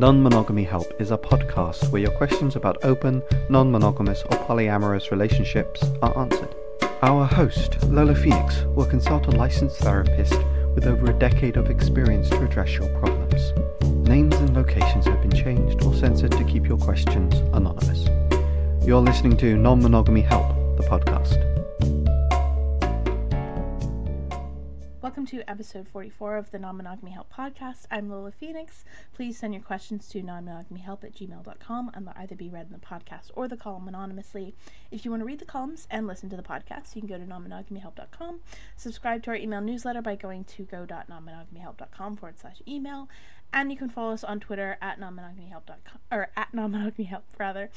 Non Monogamy Help is a podcast where your questions about open, non monogamous, or polyamorous relationships are answered. Our host, Lola Phoenix, will consult a licensed therapist with over a decade of experience to address your problems. Names and locations have been changed or censored to keep your questions anonymous. You're listening to Non Monogamy Help, the podcast. To episode 44 of the Non Monogamy Help podcast. I'm Lola Phoenix. Please send your questions to nonmonogamyhelp at gmail.com and they'll either be read in the podcast or the column anonymously. If you want to read the columns and listen to the podcast, you can go to nonmonogamyhelp.com. Subscribe to our email newsletter by going to go.nonmonogamyhelp.com forward slash email. And you can follow us on Twitter at nonmonogamyhelp.com or at nonmonogamyhelp rather.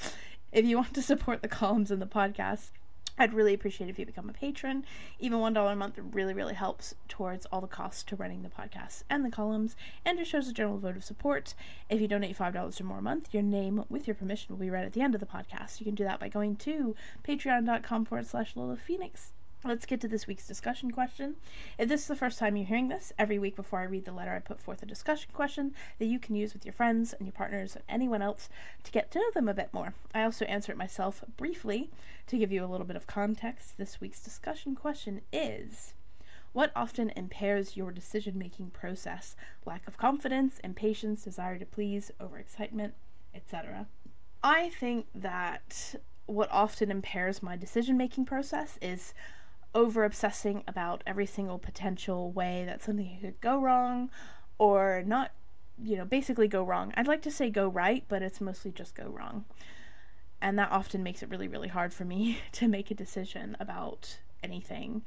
If you want to support the columns and the podcast, I'd really appreciate if you become a patron. Even $1 a month really, really helps towards all the costs to running the podcast and the columns, and it shows a general vote of support. If you donate $5 or more a month, your name, with your permission, will be read at the end of the podcast. You can do that by going to patreon.com forward slash Lola Phoenix. Let's get to this week's discussion question. If this is the first time you're hearing this, every week before I read the letter, I put forth a discussion question that you can use with your friends and your partners and anyone else to get to know them a bit more. I also answer it myself briefly to give you a little bit of context. This week's discussion question is What often impairs your decision making process? Lack of confidence, impatience, desire to please, overexcitement, etc. I think that what often impairs my decision making process is over obsessing about every single potential way that something could go wrong or not, you know, basically go wrong. I'd like to say go right, but it's mostly just go wrong. And that often makes it really, really hard for me to make a decision about anything.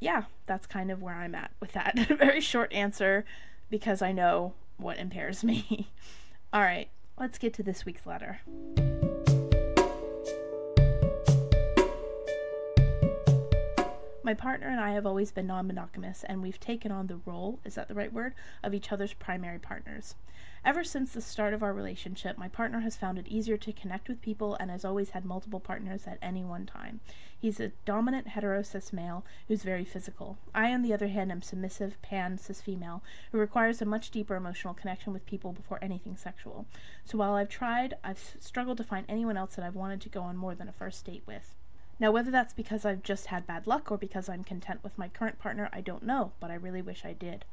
Yeah, that's kind of where I'm at with that. Very short answer because I know what impairs me. All right, let's get to this week's letter. My partner and I have always been non monogamous, and we've taken on the role is that the right word? of each other's primary partners. Ever since the start of our relationship, my partner has found it easier to connect with people and has always had multiple partners at any one time. He's a dominant hetero cis male who's very physical. I, on the other hand, am submissive pan cis female who requires a much deeper emotional connection with people before anything sexual. So while I've tried, I've struggled to find anyone else that I've wanted to go on more than a first date with. Now, whether that's because I've just had bad luck or because I'm content with my current partner, I don't know, but I really wish I did.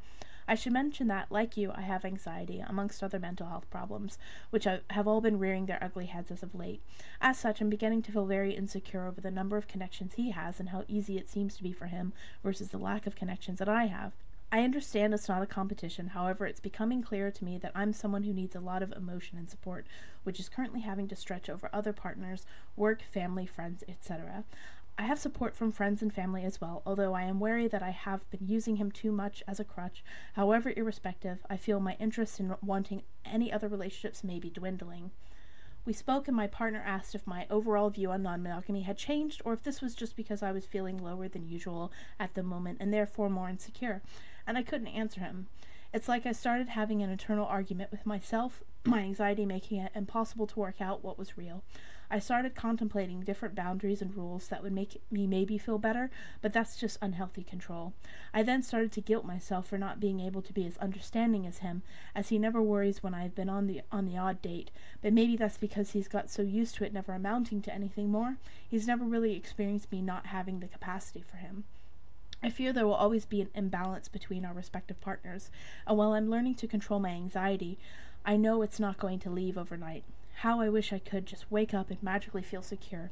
I should mention that, like you, I have anxiety, amongst other mental health problems, which have all been rearing their ugly heads as of late. As such, I'm beginning to feel very insecure over the number of connections he has and how easy it seems to be for him versus the lack of connections that I have. I understand it's not a competition, however, it's becoming clearer to me that I'm someone who needs a lot of emotion and support, which is currently having to stretch over other partners, work, family, friends, etc. I have support from friends and family as well, although I am wary that I have been using him too much as a crutch. However, irrespective, I feel my interest in wanting any other relationships may be dwindling. We spoke, and my partner asked if my overall view on non monogamy had changed, or if this was just because I was feeling lower than usual at the moment and therefore more insecure and I couldn't answer him. It's like I started having an internal argument with myself, my anxiety making it impossible to work out what was real. I started contemplating different boundaries and rules that would make me maybe feel better, but that's just unhealthy control. I then started to guilt myself for not being able to be as understanding as him, as he never worries when I've been on the on the odd date. But maybe that's because he's got so used to it never amounting to anything more. He's never really experienced me not having the capacity for him. I fear there will always be an imbalance between our respective partners, and while I'm learning to control my anxiety, I know it's not going to leave overnight. How I wish I could just wake up and magically feel secure.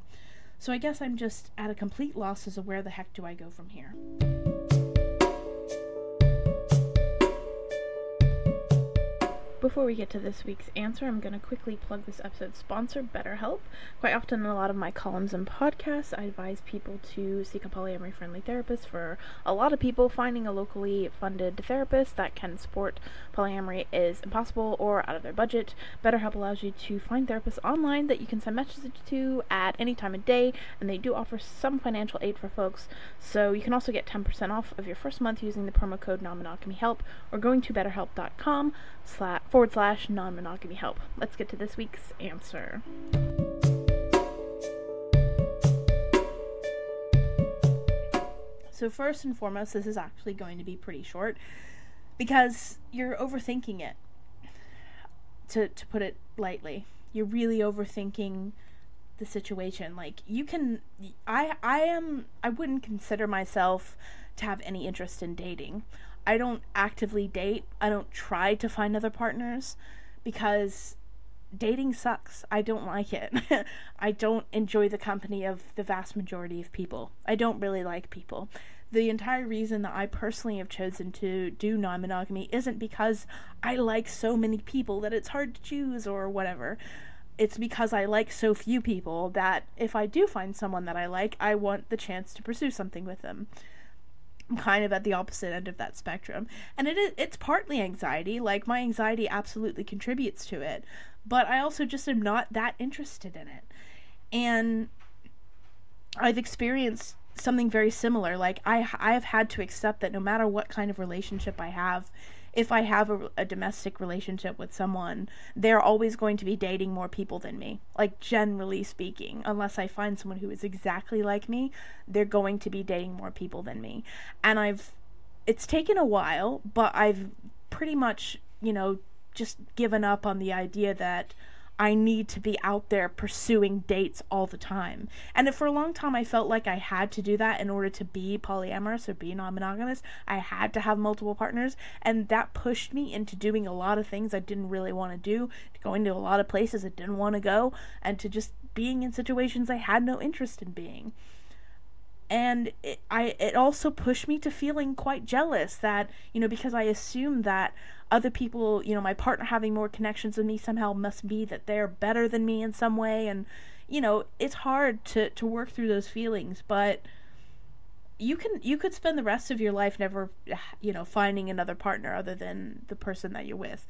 So I guess I'm just at a complete loss as to where the heck do I go from here. Before we get to this week's answer, I'm going to quickly plug this episode's sponsor, BetterHelp. Quite often in a lot of my columns and podcasts, I advise people to seek a polyamory friendly therapist. For a lot of people, finding a locally funded therapist that can support polyamory is impossible or out of their budget. BetterHelp allows you to find therapists online that you can send messages to at any time of day, and they do offer some financial aid for folks. So you can also get 10% off of your first month using the promo code non-monogamy or going to betterhelp.com slash forward slash non monogamy help. Let's get to this week's answer. So, first and foremost, this is actually going to be pretty short because you're overthinking it. to to put it lightly. You're really overthinking the situation. Like you can I I am I wouldn't consider myself to have any interest in dating. I don't actively date. I don't try to find other partners because dating sucks. I don't like it. I don't enjoy the company of the vast majority of people. I don't really like people. The entire reason that I personally have chosen to do non monogamy isn't because I like so many people that it's hard to choose or whatever. It's because I like so few people that if I do find someone that I like, I want the chance to pursue something with them. Kind of at the opposite end of that spectrum. And it is it's partly anxiety, like my anxiety absolutely contributes to it, but I also just am not that interested in it. And I've experienced something very similar. Like I I've had to accept that no matter what kind of relationship I have, if I have a, a, domestic relationship with someone, they're always going to be dating more people than me. Like, generally speaking, unless I find someone who is exactly like me, they're going to be dating more people than me. And I've, it's taken a while, but I've pretty much, you know, just given up on the idea that I need to be out there pursuing dates all the time. And for a long time, I felt like I had to do that in order to be polyamorous or be non monogamous. I had to have multiple partners. And that pushed me into doing a lot of things I didn't really want to do, going to a lot of places I didn't want to go, and to just being in situations I had no interest in being and it, I it also pushed me to feeling quite jealous that you know because I assumed that other people you know my partner having more connections with me somehow must be that they're better than me in some way. And you know it's hard to to work through those feelings but you can you could spend the rest of your life never you know finding another partner other than the person that you're with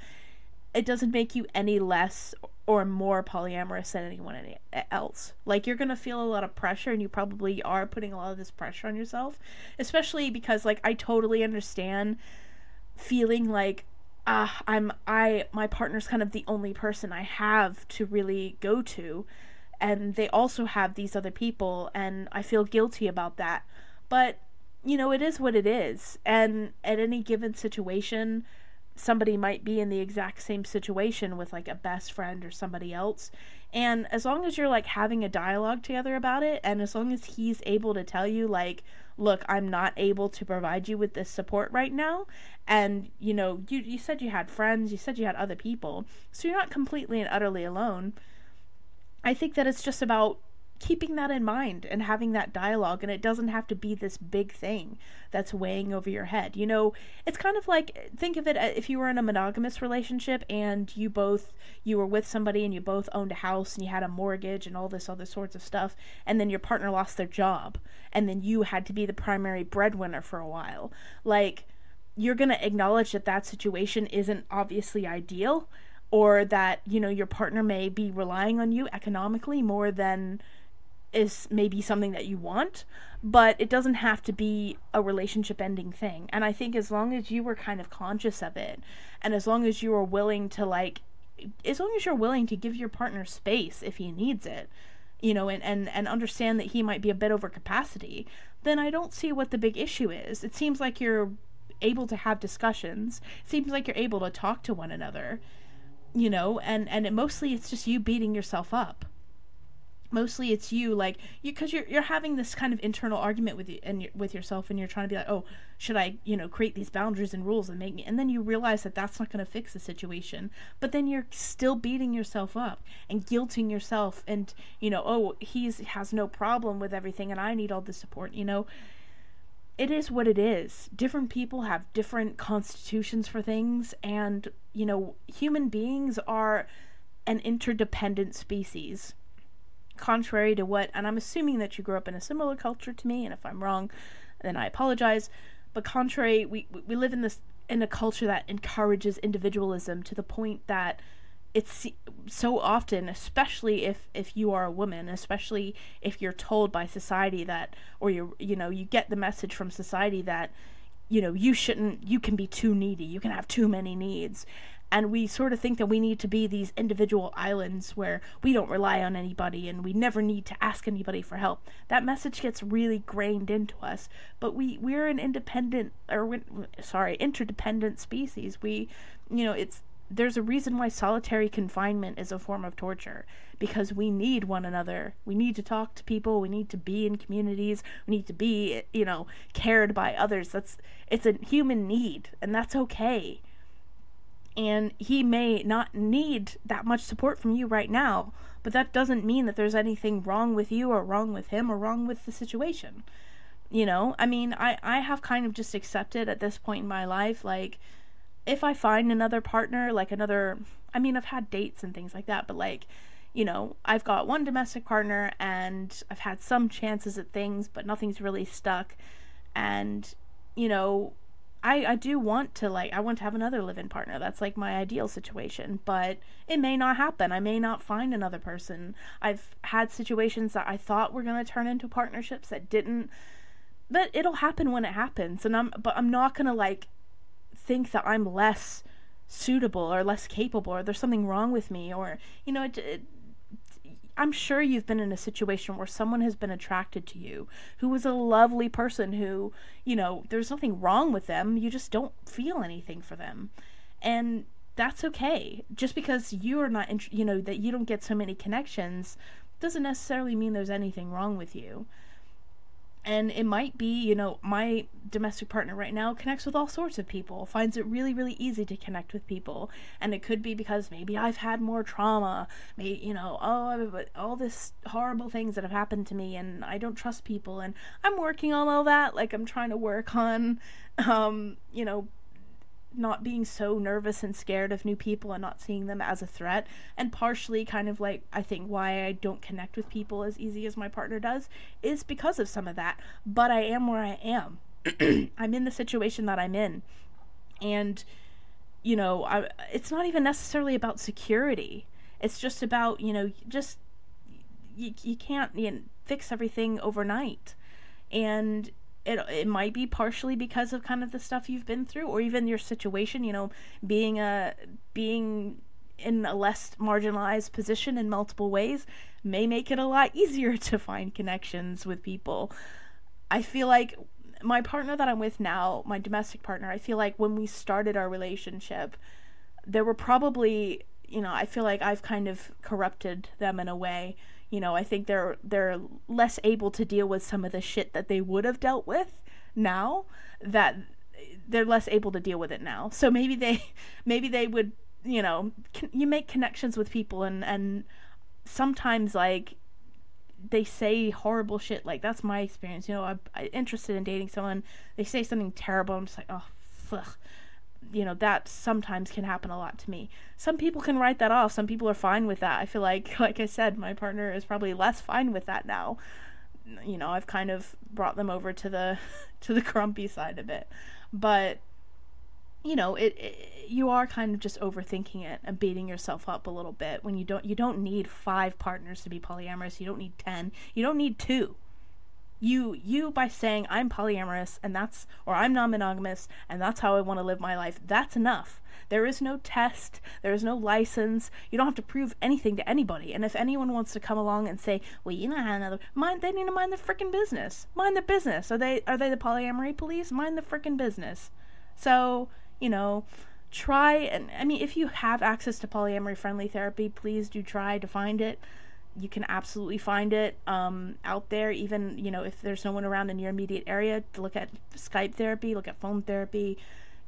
it doesn't make you any less or more polyamorous than anyone else. Like you're gonna feel a lot of pressure, and you probably are putting a lot of this pressure on yourself, especially because like I totally understand feeling like ah uh, I'm I my partner's kind of the only person I have to really go to, and they also have these other people, and I feel guilty about that. But you know it is what it is, and at any given situation somebody might be in the exact same situation with like a best friend or somebody else. And as long as you're like having a dialogue together about it, and as long as he's able to tell you, like, look, I'm not able to provide you with this support right now, and you know, you, you said you had friends, you said you had other people, so you're not completely and utterly alone. I think that it's just about keeping that in mind and having that dialogue and it doesn't have to be this big thing that's weighing over your head. You know it's kind of like think of it uh, if you were in a monogamous relationship and you both you were with somebody and you both owned a house and you had a mortgage and all this other sorts of stuff and then your partner lost their job and then you had to be the primary breadwinner for a while like you're going to acknowledge that that situation isn't obviously ideal or that you know your partner may be relying on you economically more than is maybe something that you want, but it doesn't have to be a relationship ending thing. And I think as long as you were kind of conscious of it, and as long as you are willing to like, as long as you're willing to give your partner space if he needs it, you know, and, and, and understand that he might be a bit over capacity, then I don't see what the big issue is. It seems like you're able to have discussions. It seems like you're able to talk to one another, you know, and, and it, mostly it's just you beating yourself up mostly it's you like you because you're you're having this kind of internal argument with you and with yourself and you're trying to be like oh should i you know create these boundaries and rules and make me and then you realize that that's not going to fix the situation but then you're still beating yourself up and guilting yourself and you know oh he's has no problem with everything and i need all the support you know? It is what it is. Different people have different constitutions for things and you know human beings are an interdependent species contrary to what, and I'm assuming that you grew up in a similar culture to me, and if I'm wrong, then I apologize. But contrary, we we live in this in a culture that encourages individualism to the point that it's so often especially if if you are a woman especially if you're told by society that or you you know you get the message from society that you know you shouldn't you can be too needy you can have too many needs and we sort of think that we need to be these individual islands where we don't rely on anybody and we never need to ask anybody for help. That message gets really grained into us, but we we're an independent or sorry, interdependent species. We you know, it's there's a reason why solitary confinement is a form of torture because we need one another. We need to talk to people, we need to be in communities, we need to be, you know, cared by others. That's it's a human need and that's okay. And he may not need that much support from you right now, but that doesn't mean that there's anything wrong with you or wrong with him or wrong with the situation. You know, I mean, I I have kind of just accepted at this point in my life like if I find another partner, like another, I mean, I've had dates and things like that, but like, you know, I've got one domestic partner and I've had some chances at things, but nothing's really stuck. And, you know, I, I do want to like I want to have another live-in partner. That's like my ideal situation, but it may not happen. I may not find another person. I've had situations that I thought were going to turn into partnerships that didn't. But it'll happen when it happens. And I'm but I'm not going to like think that I'm less suitable or less capable or there's something wrong with me or you know it, it, I'm sure you've been in a situation where someone has been attracted to you who was a lovely person who, you know, there's nothing wrong with them, you just don't feel anything for them. And that's okay. Just because you are not, you know, that you don't get so many connections doesn't necessarily mean there's anything wrong with you and it might be you know my domestic partner right now connects with all sorts of people finds it really really easy to connect with people. And it could be because maybe i've had more trauma maybe you know oh all this horrible things that have happened to me and i don't trust people and i'm working on all that like i'm trying to work on um you know not being so nervous and scared of new people and not seeing them as a threat. And partially kind of like I think why I don't connect with people as easy as my partner does is because of some of that. But I am where I am. I'm in the situation that I'm in. And you know I, it's not even necessarily about security. It's just about you know just you, you can't you know, fix everything overnight. And it it might be partially because of kind of the stuff you've been through or even your situation you know being a being in a less marginalized position in multiple ways may make it a lot easier to find connections with people. I feel like my partner that i'm with now my domestic partner i feel like when we started our relationship there were probably you know i feel like i've kind of corrupted them in a way you know, I think they're they're less able to deal with some of the shit that they would have dealt with now that they're less able to deal with it now. So maybe they maybe they would, you know, you make connections with people and and sometimes like they say horrible shit like that's my experience you know i'm, I'm interested in dating someone they say something terrible i'm just like oh fuck you know that sometimes can happen a lot to me. Some people can write that off. Some people are fine with that. I feel like like i said my partner is probably less fine with that now. You know i've kind of brought them over to the to the grumpy side of it. But you know it, it, you are kind of just overthinking it and beating yourself up a little bit when you don't you don't need five partners to be polyamorous. You don't need 10 you don't need two you you by saying I'm polyamorous and that's or I'm non-monogamous and that's how I want to live my life. That's enough. There is no test, there is no license. You don't have to prove anything to anybody. And if anyone wants to come along and say, "Well, you know how another mind," they need to mind their freaking business. Mind the business. Are they are they the polyamory police? Mind the freaking business. So you know, try and I mean, if you have access to polyamory friendly therapy, please do try to find it you can absolutely find it um, out there. Even you know if there's no one around in your immediate area look at skype therapy look at phone therapy.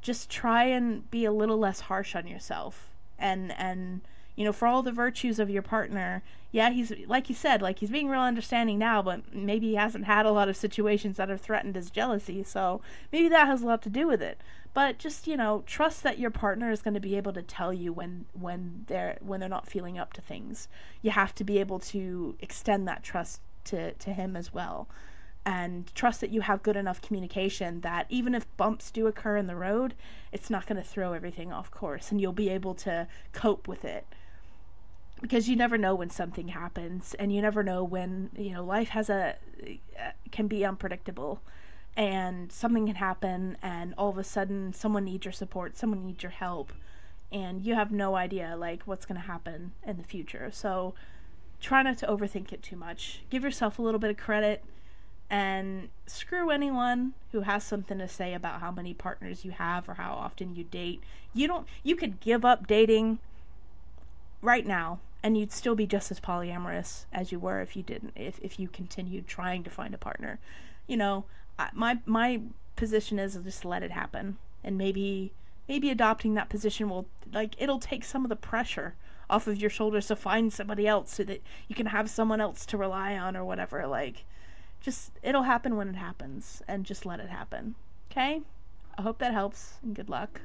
Just try and be a little less harsh on yourself. And and you know for all the virtues of your partner yeah he's like you said like he's being real understanding now but maybe he hasn't had a lot of situations that have threatened his jealousy. So maybe that has a lot to do with it but just you know trust that your partner is going to be able to tell you when when they're when they're not feeling up to things. You have to be able to extend that trust to to him as well. And trust that you have good enough communication that even if bumps do occur in the road it's not going to throw everything off course and you'll be able to cope with it. Because you never know when something happens and you never know when you know life has a uh, can be unpredictable and something can happen and all of a sudden someone needs your support someone needs your help and you have no idea like what's going to happen in the future. So try not to overthink it too much. Give yourself a little bit of credit And screw anyone who has something to say about how many partners you have or how often you date. You don't you could give up dating right now and you'd still be just as polyamorous as you were if you didn't if, if you continued trying to find a partner. You know my my position is just let it happen and maybe maybe adopting that position will like it'll take some of the pressure off of your shoulders to find somebody else so that you can have someone else to rely on or whatever like just it'll happen when it happens and just let it happen okay i hope that helps and good luck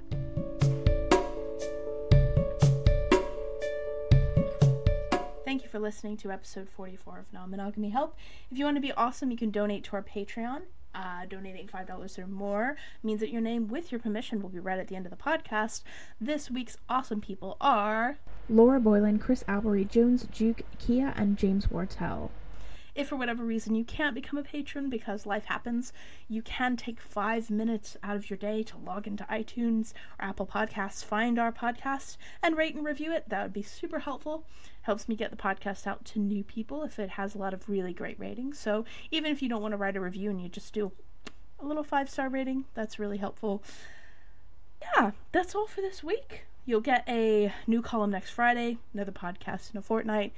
Thank you for listening to episode 44 of Non Monogamy Help. If you want to be awesome, you can donate to our Patreon. Uh, donating $5 or more means that your name, with your permission, will be read at the end of the podcast. This week's awesome people are Laura Boylan, Chris Albery, Jones Duke, Kia, and James Wartell. If for whatever reason you can't become a patron because life happens, you can take five minutes out of your day to log into iTunes or Apple Podcasts, find our podcast, and rate and review it. That would be super helpful. Helps me get the podcast out to new people if it has a lot of really great ratings. So even if you don't want to write a review and you just do a little five star rating, that's really helpful. Yeah, that's all for this week. You'll get a new column next Friday, another podcast in a fortnight.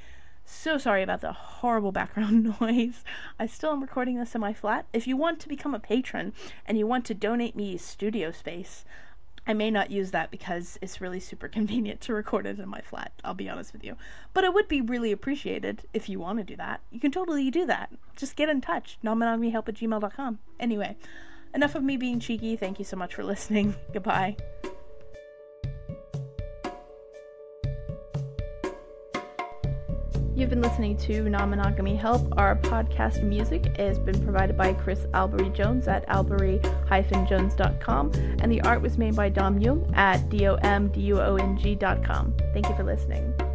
So sorry about the horrible background noise. I still am recording this in my flat. If you want to become a patron and you want to donate me studio space, I may not use that because it's really super convenient to record it in my flat, I'll be honest with you. But it would be really appreciated if you want to do that. You can totally do that. Just get in touch. nonmonogamyhelp at gmail.com. Anyway, enough of me being cheeky. Thank you so much for listening. Goodbye. You've been listening to Non Monogamy Help. Our podcast music has been provided by Chris Albery Jones at albery-jones.com, and the art was made by Dom Duong at domduong.com. Thank you for listening.